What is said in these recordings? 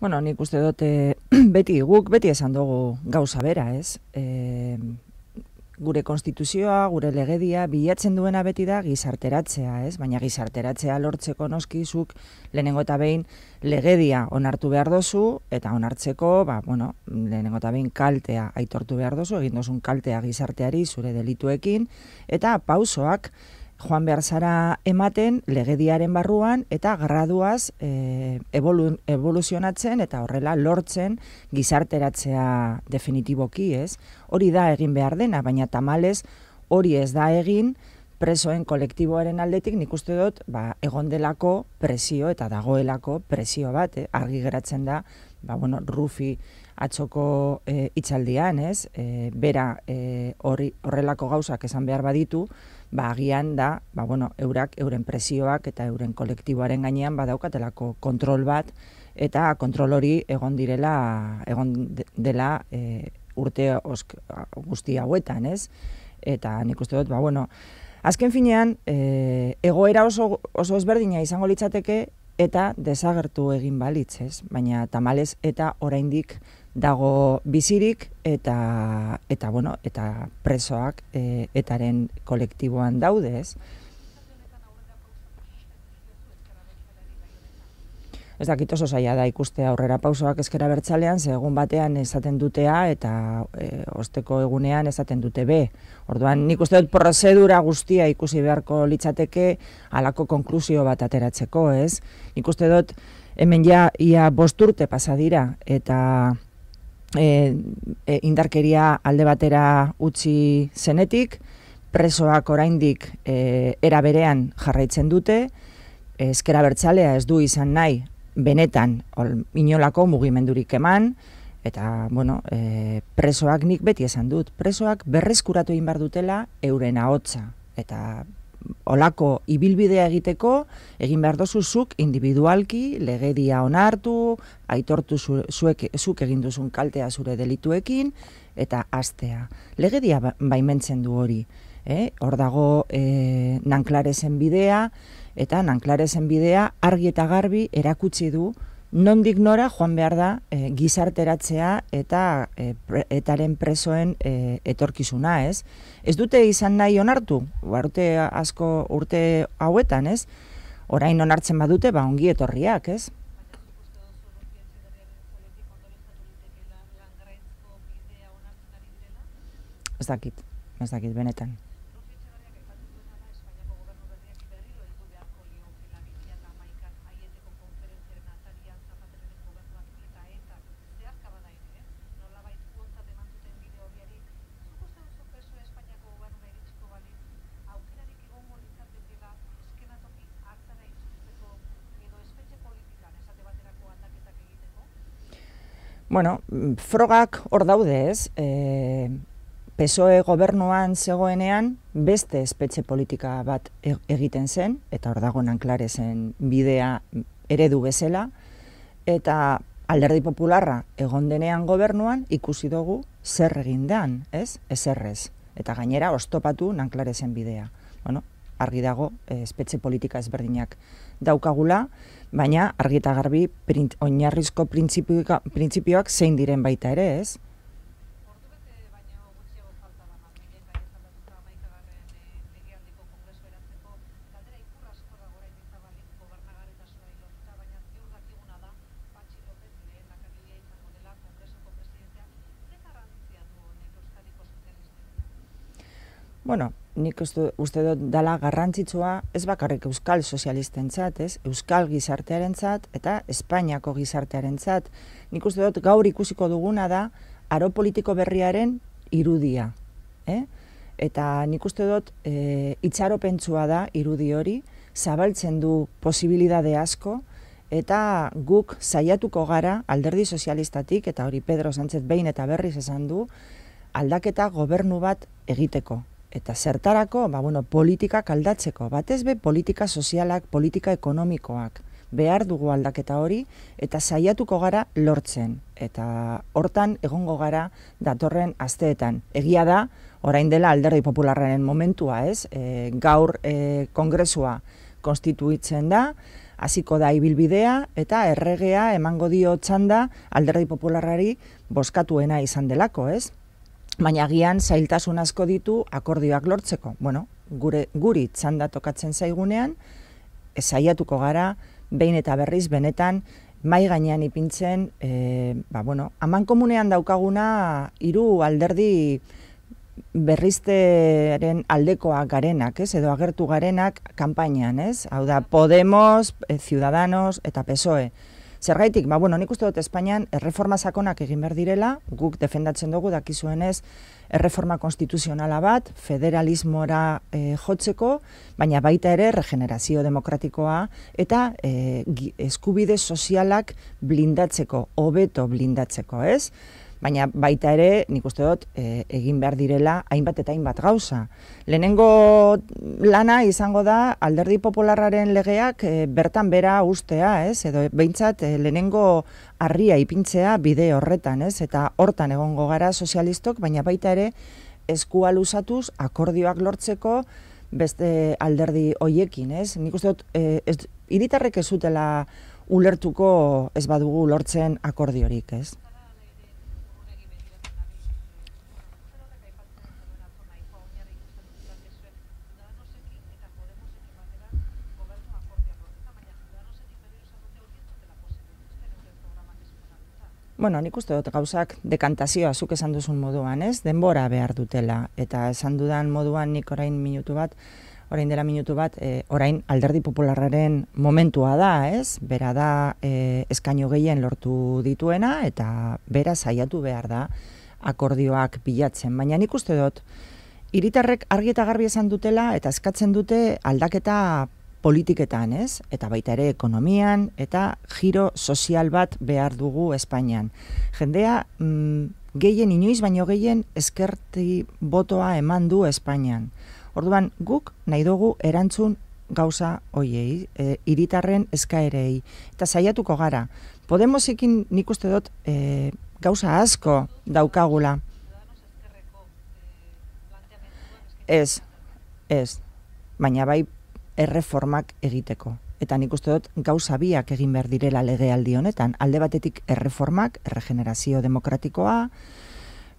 Bueno, nik uste dute beti guk beti esan dugu gauza bera, ez? E, gure konstituzioa, gure legedia, bilatzen duena beti da gizarteratzea, ez? Baina gizarteratzea lortzeko noskizuk lehenengo eta behin legedia onartu behar dozu, eta onartzeko, ba, bueno, lehenengo eta behin kaltea aitortu behar dozu, egin dozun kaltea gizarteari zure delituekin, eta pausoak, joan behar zara ematen legediaren barruan eta graduaz e, evolu, evoluzionatzen eta horrela lortzen gizarteratzea definitiboki, ez? Hori da egin behar dena, baina tamalez hori ez da egin presoen kolektiboaren aldetik nik uste dut ba, egondelako presio eta dagoelako presio bat, eh? argi geratzen da, ba, bueno, rufi atzoko e, itxaldian, ez? E, bera e, horrelako gauzak esan behar baditu, ba, agian da, ba, bueno, eurak, euren presioak eta euren kolektiboaren gainean badaukatelako kontrol bat, eta kontrol hori egon direla, egon dela e, urte osk, guzti hauetan, ez? Eta nik uste dut, ba, bueno, azken finean, e, egoera oso, oso ezberdina izango litzateke, eta desagertu egin balitz, ez? Baina tamalez eta oraindik dago bizirik eta eta bueno, eta presoak e, etaren kolektiboan daude, ez? Ez dakit oso zaila da ikuste aurrera pausoak eskera bertzalean, ze egun batean esaten dutea eta e, osteko egunean esaten dute be. Orduan nik uste dut prozedura guztia ikusi beharko litzateke halako konklusio bat ateratzeko, ez? Nik uste dut hemen ja ia bosturte pasa dira eta e, e, indarkeria alde batera utzi zenetik, presoak oraindik e, era berean jarraitzen dute, ezkera bertzalea ez du izan nahi benetan ol, inolako mugimendurik eman, eta bueno, e, presoak nik beti esan dut, presoak berreskuratu egin behar dutela euren ahotsa, eta olako ibilbidea egiteko, egin behar dozu zuk individualki, legedia onartu, aitortu zuek, zuk egin duzun kaltea zure delituekin, eta astea. Legedia ba, baimentzen du hori. Eh? Hor dago eh, nanklarezen bidea, eta nanklarezen bidea argi eta garbi erakutsi du nondik nora joan behar da e, gizarteratzea eta e, etaren presoen e, etorkizuna, ez? Ez dute izan nahi onartu, urte asko urte hauetan, ez? Orain onartzen badute, ba ongi etorriak, ez? Ez dakit, ez dakit, benetan. Bueno, frogak hor daude ez, e, PSOE gobernuan zegoenean beste espetxe politika bat e, egiten zen, eta hor dago nanklarezen bidea eredu bezala, eta alderdi popularra egon denean gobernuan ikusi dugu zer egin dean, ez? Ezerrez. Eta gainera, ostopatu nanklarezen bidea. Bueno, argi dago, e, espetxe politika ezberdinak daukagula, baina argi eta garbi print, oinarrizko printzipioak zein diren baita ere, ez? Bueno, nik uste, uste dut dala garrantzitsua ez bakarrik euskal sozialistentzat, ez? Euskal gizartearentzat eta Espainiako gizartearentzat. Nik uste dut gaur ikusiko duguna da aro politiko berriaren irudia, eh? Eta nik uste dut e, itxaropentsua da irudi hori, zabaltzen du posibilidade asko, eta guk saiatuko gara alderdi sozialistatik, eta hori Pedro Sánchez behin eta berriz esan du, aldaketa gobernu bat egiteko eta zertarako, ba, bueno, politikak aldatzeko, batez be politika sozialak, politika ekonomikoak, behar dugu aldaketa hori, eta saiatuko gara lortzen, eta hortan egongo gara datorren asteetan. Egia da, orain dela alderdi popularraren momentua, ez? E, gaur e, kongresua konstituitzen da, hasiko da ibilbidea eta erregea emango dio txanda alderdi popularrari boskatuena izan delako, ez? Baina agian zailtasun asko ditu akordioak lortzeko. Bueno, gure guri txanda tokatzen zaigunean, saiatuko gara, behin eta berriz, benetan, mai gainean ipintzen, e, ba, bueno, aman komunean daukaguna hiru alderdi berrizteren aldekoak garenak, ez? edo agertu garenak kanpainan, ez? Hau da, Podemos, eh, Ciudadanos eta PSOE. Zergaitik, ba, bueno, nik uste dut Espainian erreforma sakonak egin behar direla, guk defendatzen dugu dakizuenez erreforma konstituzionala bat, federalismora e, jotzeko, baina baita ere regenerazio demokratikoa eta e, eskubide sozialak blindatzeko, hobeto blindatzeko, ez? Baina baita ere, nik uste dut, e, egin behar direla hainbat eta hainbat gauza. Lehenengo lana izango da alderdi popularraren legeak e, bertan bera ustea, ez? Edo behintzat e, lehenengo harria ipintzea bide horretan, ez? Eta hortan egongo gara sozialistok, baina baita ere eskua luzatuz akordioak lortzeko beste alderdi hoiekin, ez? Nik uste dut, e, ez, iritarrek ez zutela ulertuko ez badugu lortzen akordiorik, ez? Bueno, nik uste dut gauzak dekantazioa zuk esan duzun moduan, ez? Denbora behar dutela. Eta esan dudan moduan nik orain minutu bat, orain dela minutu bat, e, orain alderdi popularraren momentua da, ez? Bera da e, eskaino gehien lortu dituena eta bera saiatu behar da akordioak bilatzen. Baina nik uste dut, hiritarrek argi eta garbi esan dutela eta eskatzen dute aldaketa politiketan, ez? Eta baita ere ekonomian eta giro sozial bat behar dugu Espainian. Jendea mm, gehien inoiz baino gehien eskerti botoa eman du Espainian. Orduan guk nahi dugu erantzun gauza hoiei, e, iritarren eskaerei eta saiatuko gara. Podemosekin nik uste dut e, gauza asko daukagula. Ez, ez. Baina bai erreformak egiteko. Eta nik uste dut gauza biak egin behar direla legealdi honetan. Alde batetik erreformak, erregenerazio demokratikoa,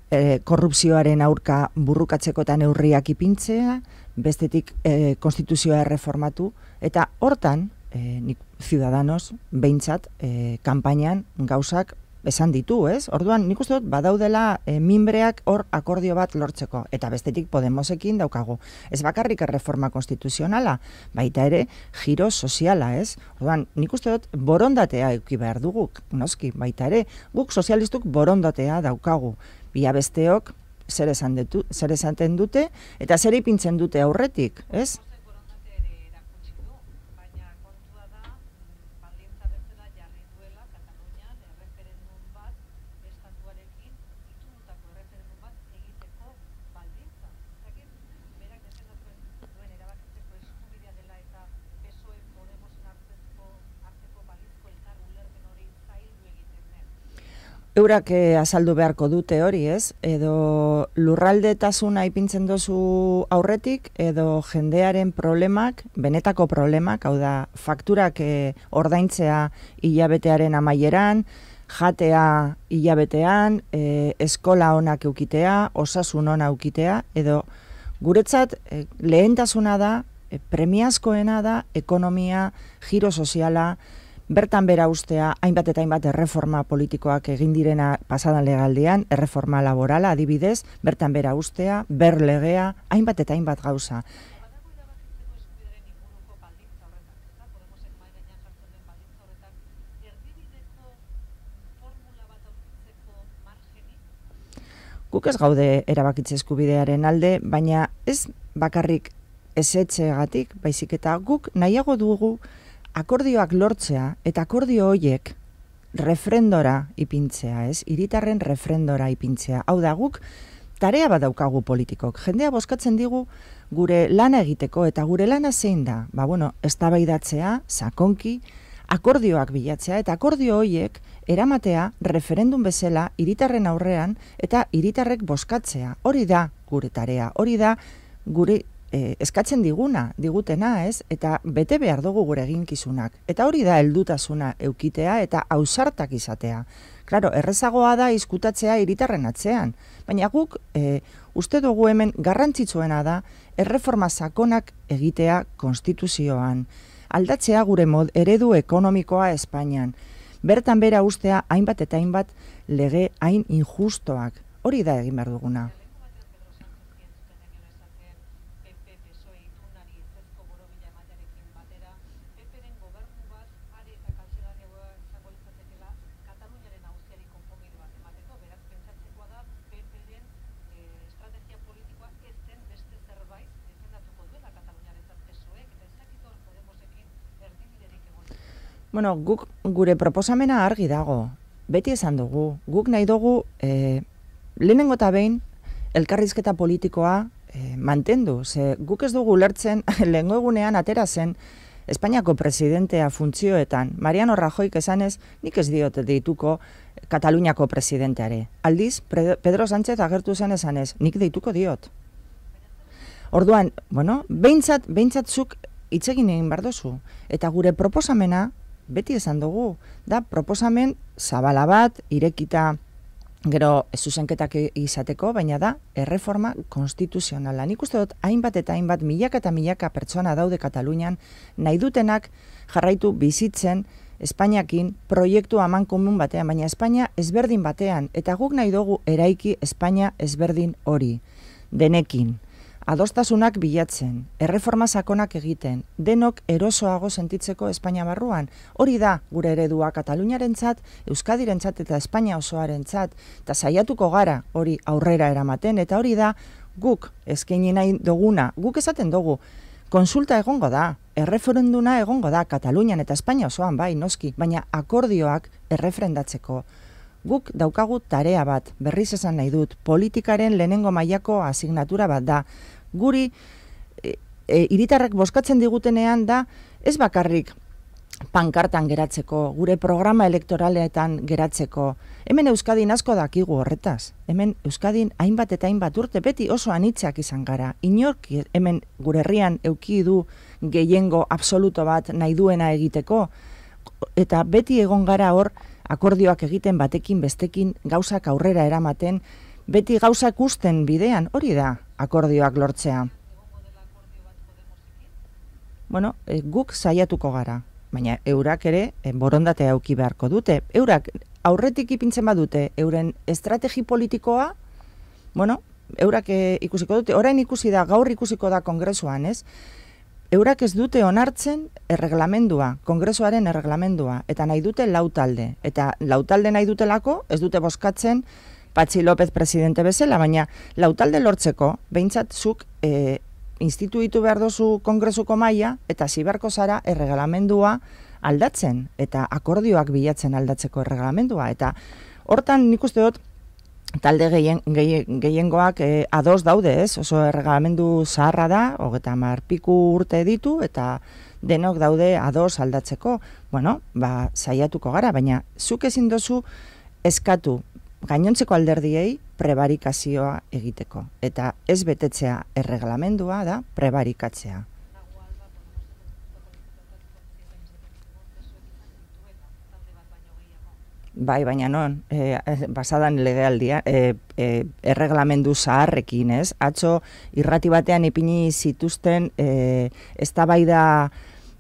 e, korrupzioaren aurka burrukatzeko eta neurriak ipintzea, bestetik e, konstituzioa erreformatu, eta hortan, e, nik, ciudadanos, behintzat, e, kampainan gauzak esan ditu, ez? Orduan, nik uste dut, badaudela e, minbreak hor akordio bat lortzeko. Eta bestetik Podemosekin daukagu. Ez bakarrik erreforma konstituzionala, baita ere, giro soziala, ez? Orduan, nik uste dut, borondatea euki behar dugu, noski, baita ere, guk sozialistuk borondatea daukagu. Bia besteok, zer esan, detu, zer esan dute, eta zer ipintzen dute aurretik, ez? Eurak eh, azaldu beharko dute hori, ez? Edo lurraldetasuna ipintzen dozu aurretik, edo jendearen problemak, benetako problemak, hau da, fakturak eh, ordaintzea hilabetearen amaieran, jatea hilabetean, eh, eskola onak eukitea, osasun ona eukitea, edo guretzat eh, lehentasuna da, eh, premiazkoena da, ekonomia, giro soziala, bertan bera ustea hainbat eta hainbat erreforma politikoak egin direna pasadan legaldean, erreforma laborala adibidez, bertan bera ustea, ber legea, hainbat eta hainbat gauza. Guk ez gaude erabakitze eskubidearen alde, baina ez bakarrik esetxegatik, baizik eta guk nahiago dugu akordioak lortzea eta akordio hoiek refrendora ipintzea, ez? Iritarren refrendora ipintzea. Hau da guk tarea bat daukagu politikok. Jendea boskatzen digu gure lana egiteko eta gure lana zein da? Ba bueno, eztabaidatzea, sakonki, akordioak bilatzea eta akordio hoiek eramatea referendum bezala iritarren aurrean eta iritarrek boskatzea. Hori da gure tarea. Hori da gure e, eskatzen diguna, digutena, ez? Eta bete behar dugu gure eginkizunak. Eta hori da heldutasuna eukitea eta ausartak izatea. Claro, errezagoa da izkutatzea hiritarren atzean, baina guk e, uste dugu hemen garrantzitsuena da erreforma sakonak egitea konstituzioan. Aldatzea gure mod eredu ekonomikoa Espainian. Bertan bera ustea hainbat eta hainbat lege hain injustoak. Hori da egin behar duguna. Bueno, guk gure proposamena argi dago. Beti esan dugu, guk nahi dugu e, lehenengo eta behin elkarrizketa politikoa e, mantendu. Ze guk ez dugu lertzen lehengo egunean atera zen Espainiako presidentea funtzioetan, Mariano Rajoik esanez, nik ez diot deituko Kataluniako presidenteare. Aldiz, Pedro Sánchez agertu zen esanez, nik deituko diot. Orduan, bueno, behintzat, behintzat itzegin egin bardozu. Eta gure proposamena, beti esan dugu, da proposamen zabala bat, irekita gero zuzenketak izateko, baina da erreforma konstituzionala. Nik uste dut hainbat eta hainbat milaka eta milaka pertsona daude Katalunian nahi dutenak jarraitu bizitzen Espainiakin proiektu aman komun batean, baina Espainia ezberdin batean, eta guk nahi dugu eraiki Espainia ezberdin hori, denekin adostasunak bilatzen, erreforma sakonak egiten, denok erosoago sentitzeko Espainia barruan. Hori da gure eredua Kataluniarentzat, Euskadirentzat eta Espainia osoarentzat, eta saiatuko gara hori aurrera eramaten, eta hori da guk eskaini nahi duguna, guk esaten dugu, konsulta egongo da, erreferenduna egongo da Katalunian eta Espainia osoan bai, noski, baina akordioak errefrendatzeko. Guk daukagu tarea bat, berriz esan nahi dut, politikaren lehenengo mailako asignatura bat da. Guri, e, e, iritarrak boskatzen digutenean da, ez bakarrik pankartan geratzeko, gure programa elektoraleetan geratzeko. Hemen Euskadin asko dakigu horretaz. Hemen Euskadin hainbat eta hainbat urte beti oso anitzak izan gara. Inork hemen gure herrian euki du gehiengo absoluto bat nahi duena egiteko. Eta beti egon gara hor, akordioak egiten batekin bestekin gauzak aurrera eramaten, beti gauzak usten bidean, hori da akordioak lortzea. Bueno, e, guk saiatuko gara, baina eurak ere e, borondate auki beharko dute. Eurak aurretik ipintzen badute euren estrategi politikoa, bueno, eurak e, ikusiko dute, orain ikusi da, gaur ikusiko da kongresuan, ez? Eurak ez dute onartzen erreglamendua, kongresuaren erreglamendua, eta nahi dute lau talde. Eta lau talde nahi dutelako, ez dute boskatzen Patxi López presidente bezala, baina lau talde lortzeko, behintzat zuk e, instituitu behar dozu kongresuko maila, eta ziberko zara erreglamendua aldatzen, eta akordioak bilatzen aldatzeko erreglamendua. Eta hortan nik uste dut, talde gehien, gehiengoak e, ados daude, ez? Oso erregalamendu zaharra da, hogeta marpiku urte ditu, eta denok daude ados aldatzeko. Bueno, ba, saiatuko gara, baina zuk ezin dozu eskatu gainontzeko alderdiei prebarikazioa egiteko. Eta ez betetzea erregalamendua da prebarikatzea. Bai, baina non, e, basadan legealdia, e, e, erreglamendu zaharrekin, ez? Atzo, irrati batean ipini zituzten, e, ez da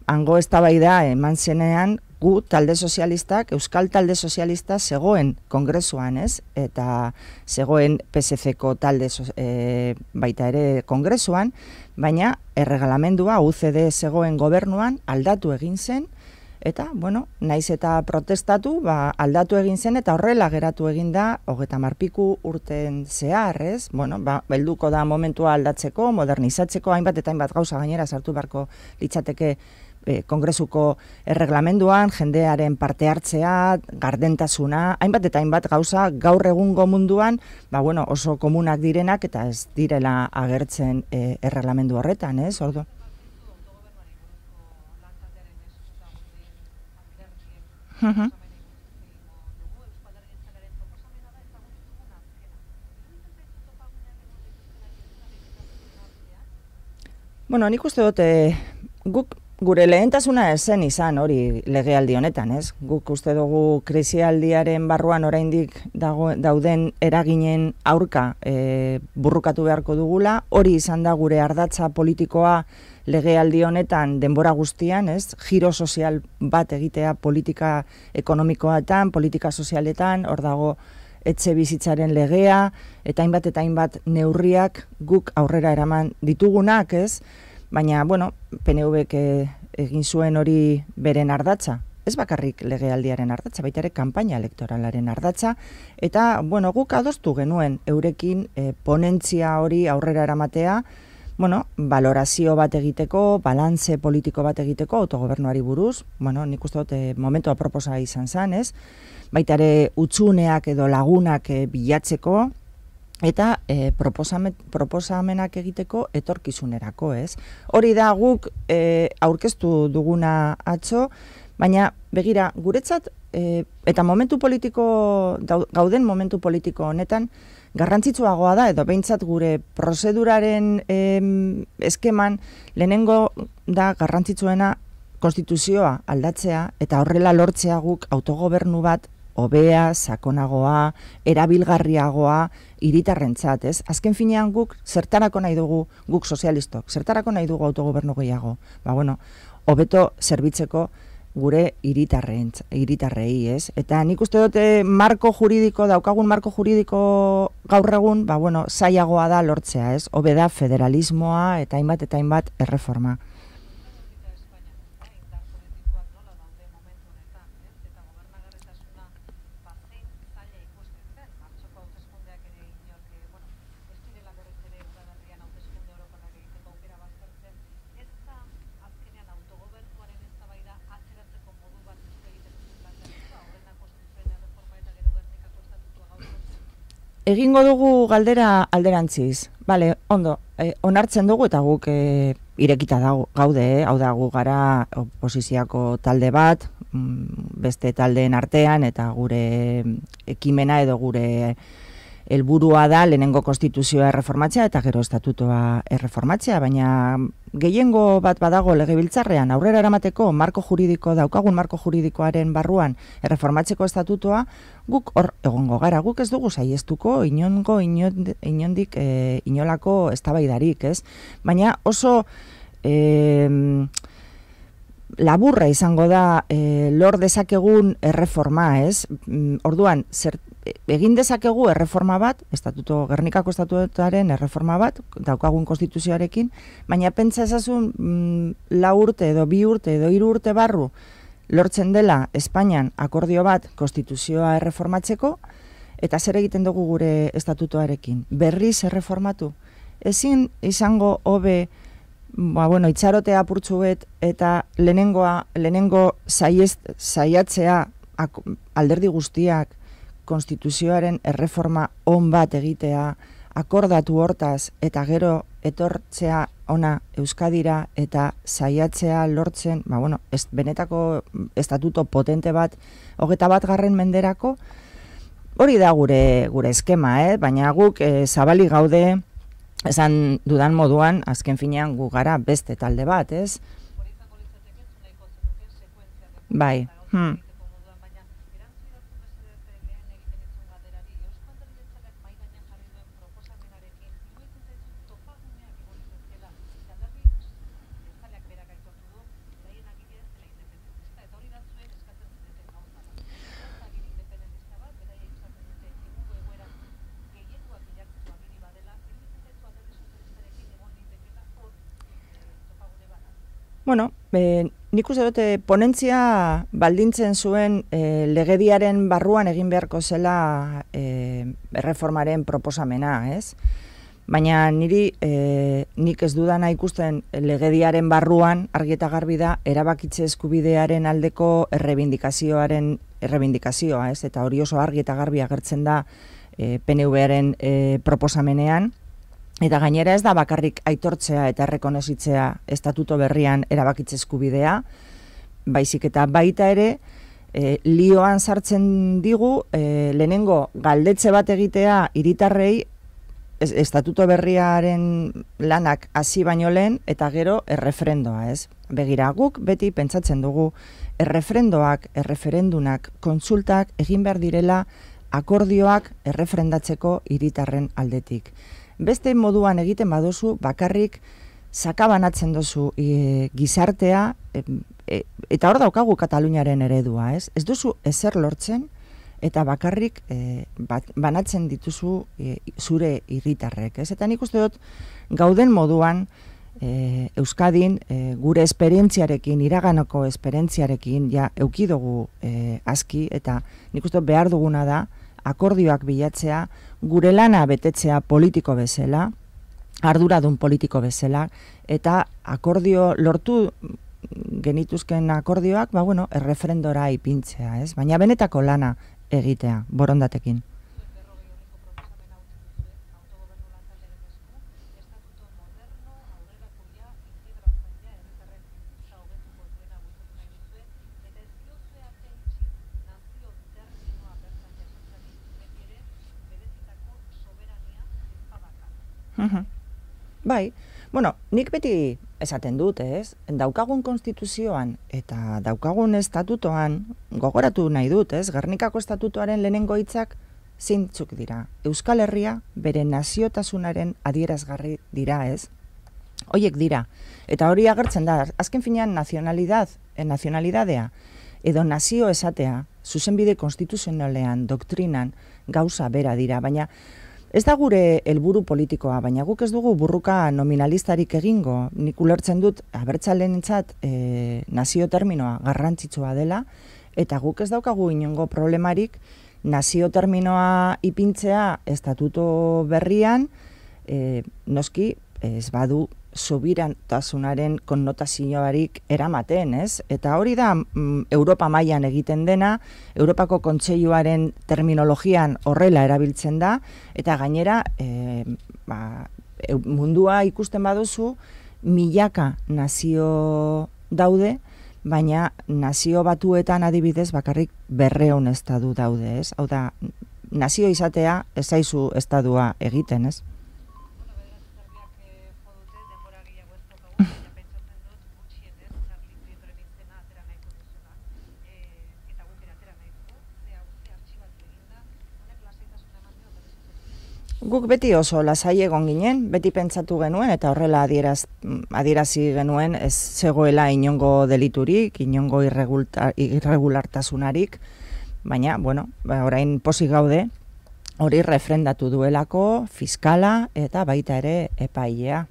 ango ez da eman zenean, gu talde sozialistak, Euskal talde sozialista zegoen kongresuan, ez? Eta zegoen PSC-ko talde e, baita ere kongresuan, baina erregalamendua UCD zegoen gobernuan aldatu egin zen, Eta, bueno, naiz eta protestatu, ba, aldatu egin zen eta horrela geratu egin da, hogeta marpiku urten zehar, ez? Bueno, ba, belduko da momentua aldatzeko, modernizatzeko, hainbat eta hainbat gauza gainera sartu beharko litzateke e, kongresuko erreglamenduan, jendearen parte hartzea, gardentasuna, hainbat eta hainbat gauza gaur egungo munduan, ba, bueno, oso komunak direnak eta ez direla agertzen e, erreglamendu horretan, ez? Ordo. Bueno, nik uste dute, guk gure lehentasuna esen izan hori legealdi honetan, ez? Guk uste dugu krisialdiaren barruan oraindik dago, dauden eraginen aurka e, burrukatu beharko dugula, hori izan da gure ardatza politikoa legealdi honetan denbora guztian, ez? Giro sozial bat egitea politika ekonomikoetan, politika sozialetan, hor dago etxe bizitzaren legea, eta hainbat eta hainbat neurriak guk aurrera eraman ditugunak, ez? Baina, bueno, PNV-ek eh, egin zuen hori beren ardatza, ez bakarrik legealdiaren ardatza, baita ere kanpaina elektoralaren ardatza, eta, bueno, guk adostu genuen eurekin e, ponentzia hori aurrera eramatea, bueno, valorazio bat egiteko, balantze politiko bat egiteko, autogobernuari buruz, bueno, nik uste dut, e, momentu aproposa izan zan, ez? Baita ere, utzuneak edo lagunak bilatzeko, eta e, proposamenak egiteko etorkizunerako, ez? Hori da guk e, aurkeztu duguna atzo, baina begira, guretzat, e, eta momentu politiko, gauden momentu politiko honetan, garrantzitsuagoa da, edo behintzat gure prozeduraren e, eskeman, lehenengo da garrantzitsuena konstituzioa aldatzea, eta horrela lortzea guk autogobernu bat hobea, sakonagoa, erabilgarriagoa, iritarrentzat, ez? Azken finean guk zertarako nahi dugu guk sozialistok, zertarako nahi dugu autogobernu gehiago. Ba bueno, hobeto zerbitzeko gure iritarren, iritarrei, ez? Eta nik uste dute marko juridiko, daukagun marko juridiko gaur egun, ba bueno, zaiagoa da lortzea, ez? Hobeda federalismoa eta hainbat eta hainbat erreforma. Egingo dugu galdera alderantziz. Bale, ondo, e, onartzen dugu eta guk e, irekita dago, gaude, e, hau da gu gara oposiziako talde bat, mm, beste taldeen artean eta gure ekimena edo gure helburua da lehenengo konstituzioa erreformatzea eta gero estatutoa erreformatzea, baina gehiengo bat badago legebiltzarrean aurrera eramateko marko juridiko daukagun marko juridikoaren barruan erreformatzeko estatutoa guk hor egongo gara, guk ez dugu saiestuko inongo inondik e, inolako eztabaidarik, ez? Baina oso e, laburra izango da e, lor dezakegun erreforma, ez? Mm, orduan, zer, egin dezakegu erreforma bat, estatuto, Gernikako estatutuaren erreforma bat, daukagun konstituzioarekin, baina pentsa ezazun mm, la urte edo bi urte edo hiru urte barru lortzen dela Espainian akordio bat konstituzioa erreformatzeko, eta zer egiten dugu gure estatutoarekin? Berriz erreformatu? Ezin izango hobe ba, bueno, itxarotea apurtzuet eta lehenengoa, lehenengo saiatzea alderdi guztiak konstituzioaren erreforma on bat egitea, akordatu hortaz eta gero etortzea ona Euskadira eta saiatzea lortzen, ba, bueno, ez, benetako estatuto potente bat, hogeta bat garren menderako, hori da gure gure eskema, eh? baina guk e, zabali gaude, esan dudan moduan, azken finean gu gara beste talde bat, ez? Bai, hmm. Bueno, e, nik uste dute ponentzia baldintzen zuen e, legediaren barruan egin beharko zela e, erreformaren proposamena, ez? Baina niri e, nik ez dudana ikusten legediaren barruan argi eta garbi da erabakitze eskubidearen aldeko errebindikazioaren errebindikazioa, ez? Eta hori oso argi eta garbi agertzen da e, PNV-aren e, proposamenean, Eta gainera ez da bakarrik aitortzea eta errekonozitzea estatuto berrian erabakitze eskubidea, baizik eta baita ere e, lioan sartzen digu e, lehenengo galdetze bat egitea hiritarrei estatuto berriaren lanak hasi baino lehen eta gero erreferendoa, ez? Begira, guk beti pentsatzen dugu erreferendoak, erreferendunak, konsultak egin behar direla akordioak erreferendatzeko hiritarren aldetik. Beste moduan egiten baduzu bakarrik sakabanatzen duzu e, gizartea e, e, eta hor daukagu Kataluniaren eredua, ez? Ez duzu ezer lortzen eta bakarrik e, banatzen dituzu e, zure irritarrek. Ez? Eta nik uste dut gauden moduan e, Euskadin e, gure esperientziarekin, iraganoko esperientziarekin ja eukidugu e, aski eta nik uste behar duguna da akordioak bilatzea gure lana betetzea politiko bezala, arduradun politiko bezala, eta akordio lortu genituzken akordioak, ba bueno, erreferendora ipintzea, ez? Baina benetako lana egitea, borondatekin. Bai, bueno, nik beti esaten dut, ez? Daukagun konstituzioan eta daukagun estatutoan gogoratu nahi dut, ez? Gernikako estatutoaren lehenengo hitzak zintzuk dira. Euskal Herria bere naziotasunaren adierazgarri dira, ez? Hoiek dira. Eta hori agertzen da, azken finean nazionalidad, eh, nazionalidadea, edo nazio esatea, zuzenbide konstituzionalean, doktrinan, gauza bera dira, baina Ez da gure helburu politikoa, baina guk ez dugu burruka nominalistarik egingo. Nik ulertzen dut abertzalenentzat e, nazio terminoa garrantzitsua dela eta guk ez daukagu inongo problemarik nazio terminoa ipintzea estatuto berrian e, noski ez badu tasunaren konnotazioarik eramaten, ez? Eta hori da mm, Europa mailan egiten dena, Europako kontseiluaren terminologian horrela erabiltzen da, eta gainera e, ba, mundua ikusten baduzu, milaka nazio daude, baina nazio batuetan adibidez bakarrik berreon estadu daude, ez? Hau da, nazio izatea ezaizu estadua egiten, ez? Guk beti oso lasai egon ginen, beti pentsatu genuen eta horrela adieraz, adierazi genuen ez zegoela inongo deliturik, inongo irregulartasunarik, baina, bueno, ba, orain posi gaude, hori refrendatu duelako fiskala eta baita ere epailea.